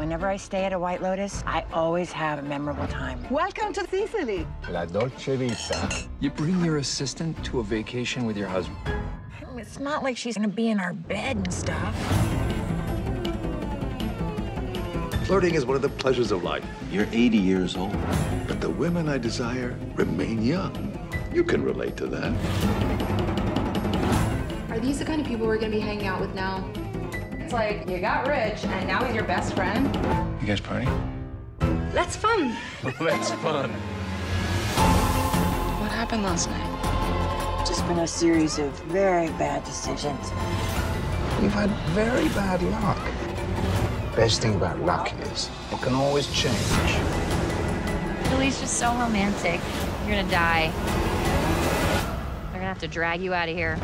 Whenever I stay at a White Lotus, I always have a memorable time. Welcome to Sicily. La Dolce Vita. You bring your assistant to a vacation with your husband. It's not like she's gonna be in our bed and stuff. Flirting is one of the pleasures of life. You're 80 years old. But the women I desire remain young. You can relate to that. Are these the kind of people we're gonna be hanging out with now? It's like you got rich and now he's your best friend. You guys party? That's fun. That's fun. What happened last night? Just been a series of very bad decisions. You've had very bad luck. Best thing about luck is it can always change. Italy's just so romantic. You're gonna die. They're gonna have to drag you out of here.